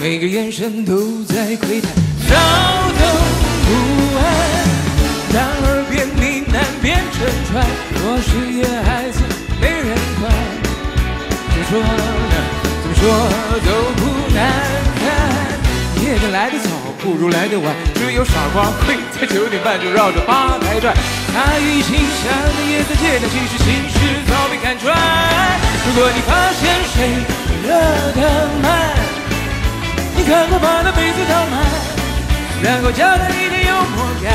每个眼神都在窥探，躁动不安。当耳边呢喃变成船，若是野孩子没人管，怎么说呢？怎么说都不难看。夜灯来得早，不如来得晚，只有傻瓜会在九点半就绕着吧台转。他与心上的夜色借但其实心事早被看穿。如果你发现谁热得慢，你赶快把那杯子倒满，然后加上一点幽默感，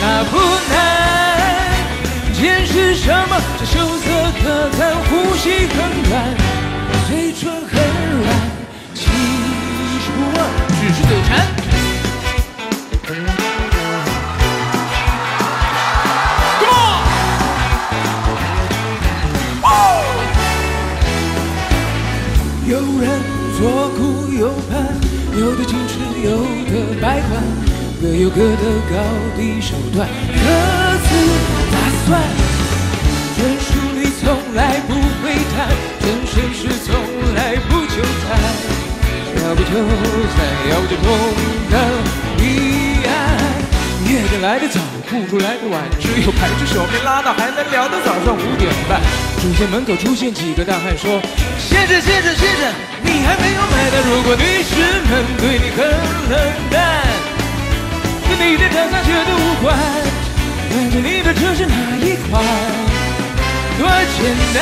那不难。见识什么？这羞涩可餐，呼吸很短，嘴唇很软，其实不饿，只是嘴馋。有人左顾右盼，有的矜持，有的摆款，各有各的高低手段，各自打算。真书里从来不会谈，真绅士从来不纠缠，要不就散，要不就同等彼岸。夜灯来得早，不如来得晚，只有排着手没拉到，还能。聊到上五点半。只见门口出现几个大汉说：“先生，先生，先生，你还没有买单。如果女士们对你很冷淡，跟你的长相绝对无关，反正你的车是哪一款，多简单。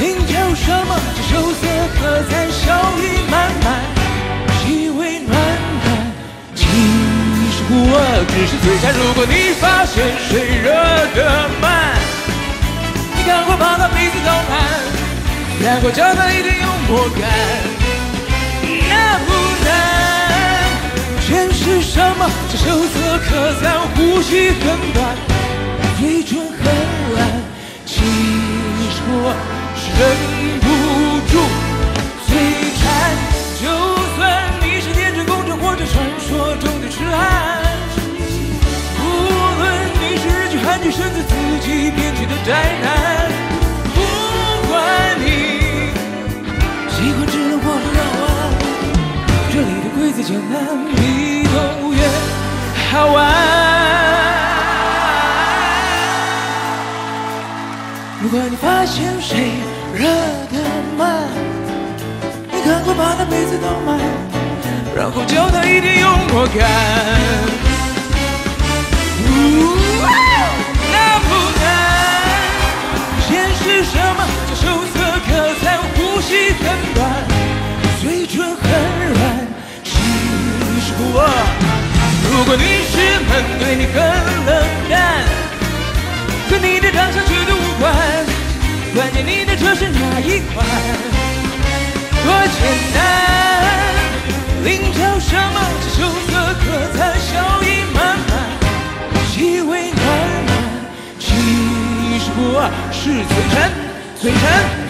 您叫什么？这羞涩可餐，笑意满满，气味暖暖。其实不饿，只是嘴馋。如果你发现谁热的慢，你赶快把他杯子都寒，然后加到一点幽默感，那不难。全是什么？这羞涩可餐，呼吸很短，嘴唇很懒。其实不饿，是选择、自己编剧的宅男，不管你喜欢直人或者绕弯，这里的规则简单，比动物园好玩。如果你发现谁热得慢，你赶快把那杯子倒满，然后教他一点幽默感。对你很冷淡，和你的长相绝对无关，关键你的车是哪一款，多简单。领教什么？这羞涩可餐，笑意满满，气味暖暖，其实不，是嘴馋，嘴馋，嘴馋。